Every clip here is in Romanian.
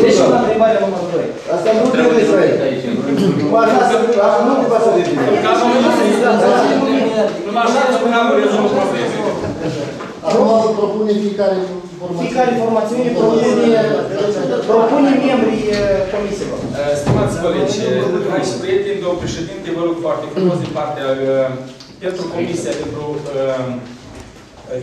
Trecem la întrebarea numărul 2. Asta nu trebuie să ai. Nu așa să așa nu trebuie să devine. Ca să nu numai așa spuneam în rezumul problemei. Acum propune fiecare informație. Fiecare informațiune propune, propune membrii eh, comisiilor. Uh, Stimați colegi, dragi și prieteni, domnul președinte, vă rog foarte frumos din partea uh, pentru Comisia pentru uh,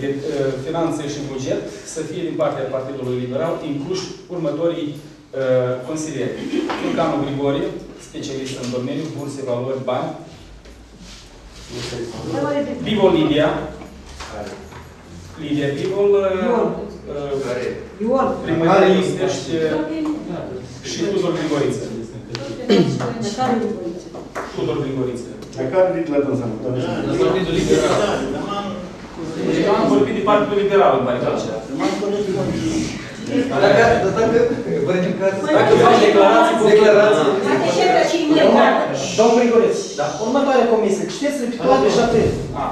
de uh, Finanțe și Buget să fie din partea Partidului Liberal incluși următorii uh, consilieri. Turcanu Grigorie, specialist în domeniu, burse, valori, bani. Bivol Lidia. Lidia Bivol. uh, uh, Ion. Primăria Istești și Tudor Grigoriță. Tudor Grigoriță. Dar care rit la dânsa? Partidul Liberal. Eu am vorbit de Partidul Liberal în partea aceea. Dacă, dacă, vă ridicați... Dacă faci declarații, declarații. Domnul Grigoriț, următoarea comisie, citeți-le pe toate și atât. Ah,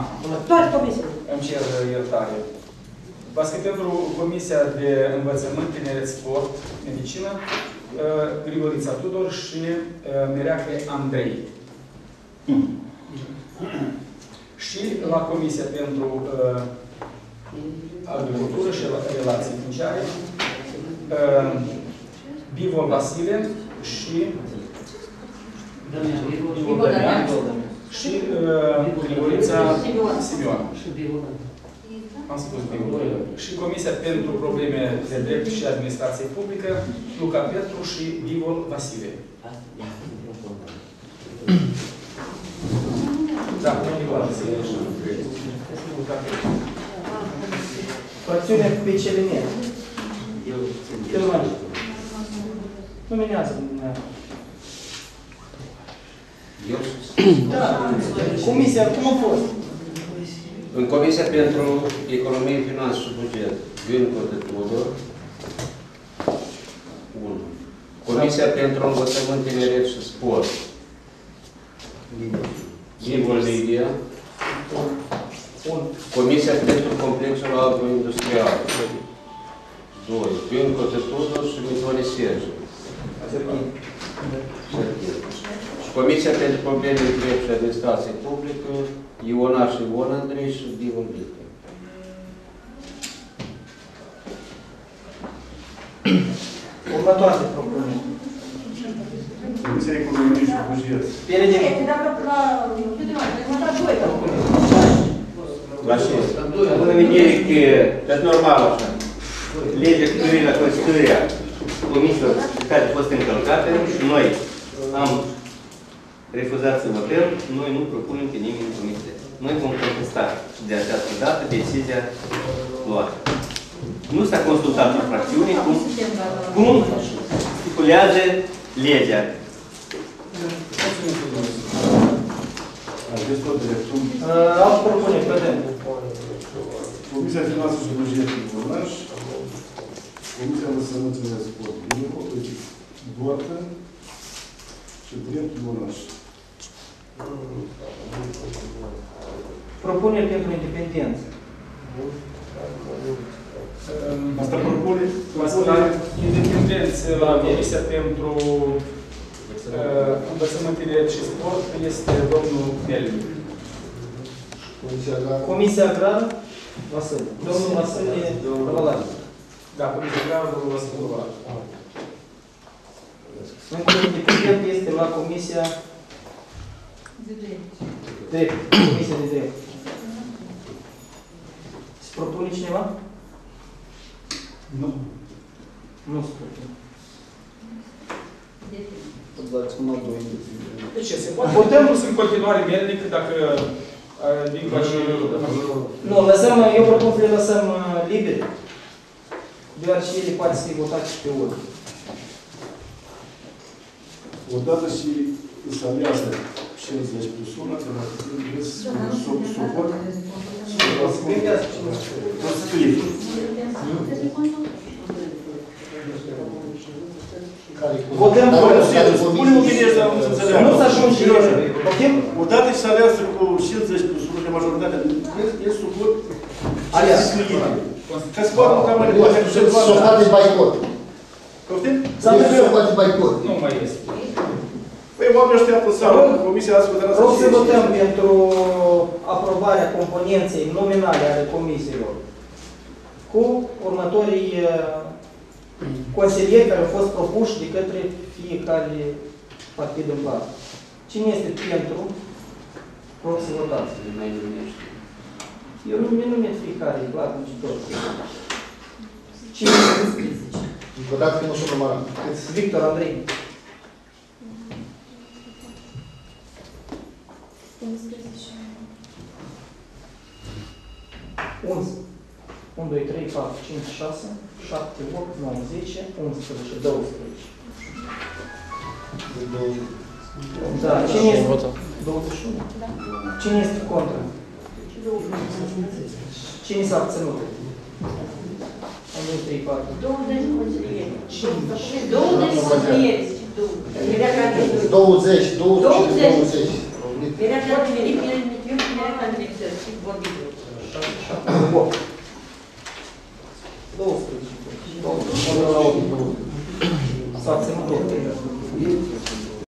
Toate comisiile. îmi cer iertare. Bască pentru Comisia de Învățământ, Tineret, Sport, Medicină, uh, Grigorița Tudor și uh, Mireacle Andrei. Și la Comisia pentru uh, Agricultură și Relații Funciare, uh, Bivol Vasile și Bivol Damian și uh, Grigorița Simion. Am spus Bivol. Și Comisia pentru Probleme de Drept și Administrație Publică, Luca Petru și Bivol Vasile. Da, Bivol Vasile și Luca Petru. Fracțiune PCLN. Târmani. Numinează dumneavoastră. Da. Comisia, cum a fost? În Comisia pentru Economie, Finanțe și Buget, Vinco de Tudor. 1. Comisia pentru Învățământ, Tineret și Sport. Ivol Lidia. Comisia pentru Complexul Agroindustrial. 2. Vinco de Tudor și Mitone Sergiu. Sergiu. Comisia pentru Probleme de Drept și Administrație Publică, Iona și Ion Andrei și Divul Vică. Următoare propuneri. Comisia Economie și Buget. PRD. La ce? Având în vedere că, pe normal așa, legea cu privire la constituirea comisiilor care au fost încălcate și noi am refuzat să votăm, noi nu propunem pe nimeni în comisie. Noi vom contesta de această dată decizia luată. Nu s-a consultat cu fracțiune cum, cum stipulează legea. Aveți tot dreptul. Alt propuneri, vedem. Comisia Finanțe și Buget Ivonaș. Comisia Învățământului de Sport. Vinco, deci Gortă și Drept Ivonaș. Propuneri pentru independență. Asta propune? La independență la Comisia pentru uh, Învățământ Tineret și Sport este domnul Melnic. Comisia Agrară, Vasile. Domnul Vasile Valaru. Da, Comisia Agrară, domnul Vasile Valaru. Încă independent este la Comisia Drept. Comisia de Drept. Se propune cineva? Nu. Nu se propune. De ce? Se poate votăm în continuare Melnic dacă uh, Dinca și... Nu, lăsăm, eu propun să le lăsăm uh, libere. Deoarece ele poate să fie votate și pe urmă. Odată și se aliază 50 plus 1, de la trebuie să sub suport. Scrie. Votăm Dar fără. nu se- Spune un bine să nu se înțeleagă. Nu să ajungi la Poftim? Odată și se aliază cu 50 plus 1 de majoritate, e suport. Alias. Ca să poată ca mai departe. Societate de boicot. Poftim? S-a Deci se întâmplat. poate mai curt. Nu mai este. Păi oamenii așteaptă seara, comisia asta putea Rog să știe. votăm pentru aprobarea componenței nominale ale comisiilor cu următorii uh, consilieri care au fost propuși de către fiecare partid în parte. Cine este pentru? Rog să votați. Eu nu mi numesc fiecare, îi plac nici tot. Cine este? Încă o dată că nu sunt numărat. Victor Andrei. 11. 1, 2, 3, 4, 5, 6, 7, 8, 9, 10, 11, 12. Da, cine este? 21. Cine este contra? Cine s-a abținut? 1, 2, 3, 4. 20 consilieri. 5. 20 consilieri. Era ca de 20, 20 20. 20. Era ca de venit, era eu era ca de să și vorbim. 8. 12. 12. S-a abținut 8.